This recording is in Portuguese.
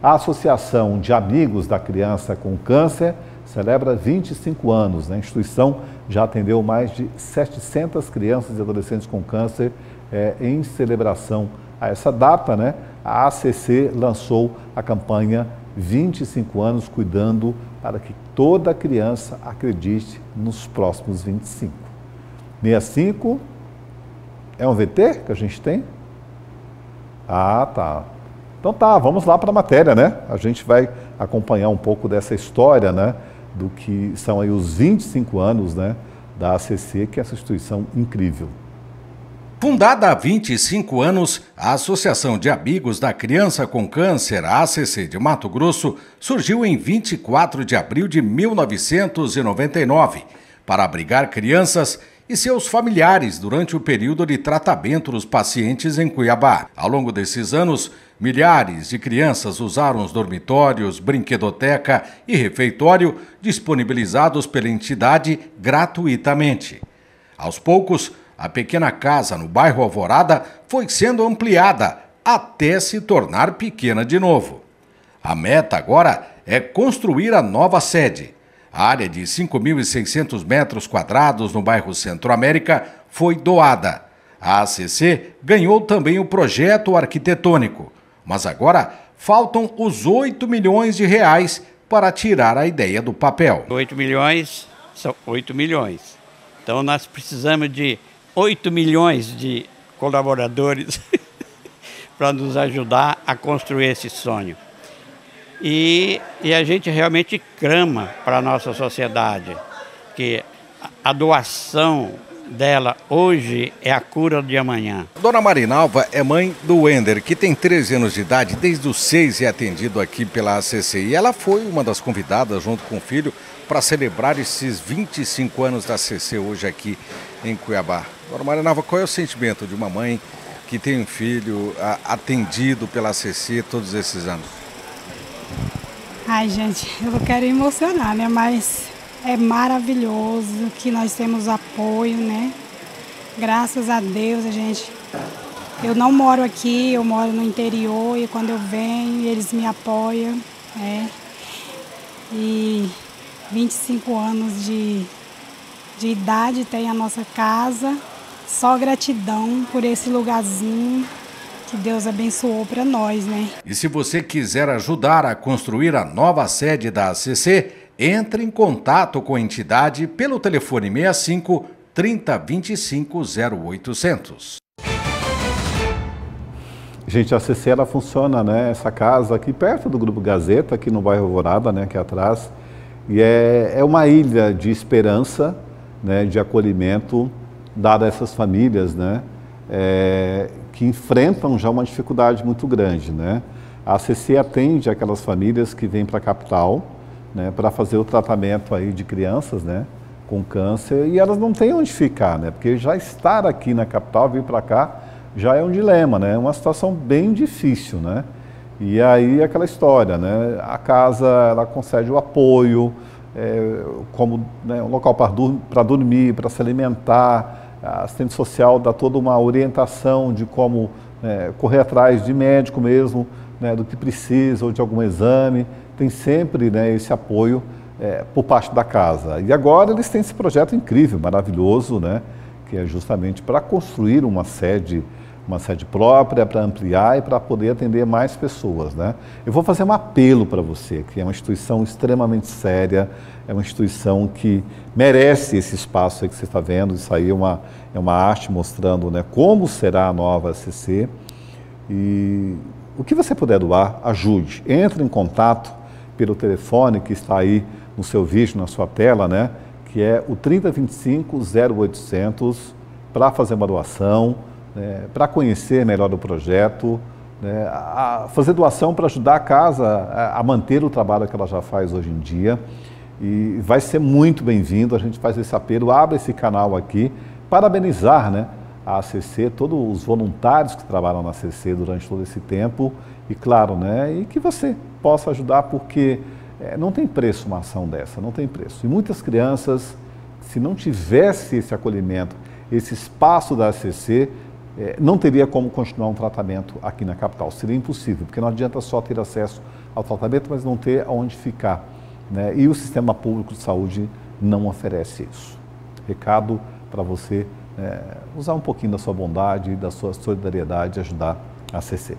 A Associação de Amigos da Criança com Câncer celebra 25 anos. Né? A instituição já atendeu mais de 700 crianças e adolescentes com câncer é, em celebração a essa data. Né? A ACC lançou a campanha 25 anos cuidando para que toda criança acredite nos próximos 25. 65 é um VT que a gente tem? Ah, tá. Então tá, vamos lá para a matéria, né? A gente vai acompanhar um pouco dessa história, né? Do que são aí os 25 anos, né? Da ACC, que é essa instituição incrível. Fundada há 25 anos, a Associação de Amigos da Criança com Câncer, ACC de Mato Grosso, surgiu em 24 de abril de 1999 para abrigar crianças e seus familiares durante o período de tratamento dos pacientes em Cuiabá. Ao longo desses anos, milhares de crianças usaram os dormitórios, brinquedoteca e refeitório disponibilizados pela entidade gratuitamente. Aos poucos, a pequena casa no bairro Alvorada foi sendo ampliada até se tornar pequena de novo. A meta agora é construir a nova sede a área de 5.600 metros quadrados no bairro Centro América foi doada. A ACC ganhou também o projeto arquitetônico, mas agora faltam os 8 milhões de reais para tirar a ideia do papel. 8 milhões são 8 milhões. Então nós precisamos de 8 milhões de colaboradores para nos ajudar a construir esse sonho. E, e a gente realmente crama para a nossa sociedade que a doação dela hoje é a cura de amanhã. Dona Marinalva é mãe do Wender, que tem 13 anos de idade, desde os 6 é atendido aqui pela ACC. E ela foi uma das convidadas, junto com o filho, para celebrar esses 25 anos da ACC hoje aqui em Cuiabá. Dona Marinalva, qual é o sentimento de uma mãe que tem um filho atendido pela ACC todos esses anos? Ai, gente, eu não quero emocionar, né? Mas é maravilhoso que nós temos apoio, né? Graças a Deus, a gente. Eu não moro aqui, eu moro no interior e quando eu venho, eles me apoiam, né? E 25 anos de, de idade tem a nossa casa. Só gratidão por esse lugarzinho que Deus abençoou para nós, né? E se você quiser ajudar a construir a nova sede da ACC, entre em contato com a entidade pelo telefone 65 3025 0800. Gente, a ACC ela funciona, né? Essa casa aqui perto do Grupo Gazeta, aqui no bairro Alvorada, né? Aqui atrás. E é, é uma ilha de esperança, né? De acolhimento dada a essas famílias, né? É, que enfrentam já uma dificuldade muito grande. Né? A ACC atende aquelas famílias que vêm para a capital né, para fazer o tratamento aí de crianças né, com câncer e elas não têm onde ficar, né, porque já estar aqui na capital, vir para cá, já é um dilema, né, é uma situação bem difícil. Né? E aí aquela história, né, a casa ela concede o apoio, é, como né, um local para dormir, para se alimentar, a assistente social dá toda uma orientação de como é, correr atrás de médico mesmo, né, do que precisa ou de algum exame. Tem sempre né, esse apoio é, por parte da casa. E agora eles têm esse projeto incrível, maravilhoso, né, que é justamente para construir uma sede uma sede própria para ampliar e para poder atender mais pessoas. Né? Eu vou fazer um apelo para você, que é uma instituição extremamente séria, é uma instituição que merece esse espaço que você está vendo. Isso aí é uma, é uma arte mostrando né, como será a nova CC. E o que você puder doar, ajude. Entre em contato pelo telefone que está aí no seu vídeo, na sua tela, né, que é o 3025 0800 para fazer uma doação né, para conhecer melhor o projeto, né, a fazer doação para ajudar a casa a, manter o trabalho que ela já faz hoje em dia. E vai ser muito bem-vindo, a gente faz esse apelo, abre esse canal aqui, parabenizar né, a ACC, todos os voluntários que trabalham na ACC durante todo esse tempo e, claro, né, e que você possa ajudar, porque é, não tem preço uma ação dessa, não tem preço. E muitas crianças, se não tivesse esse acolhimento, esse espaço da ACC, é, não teria como continuar um tratamento aqui na capital. Seria impossível, porque não adianta só ter acesso ao tratamento, mas não ter aonde ficar. Né? E o sistema público de saúde não oferece isso. Recado para você é, usar um pouquinho da sua bondade e da sua solidariedade e ajudar a CC.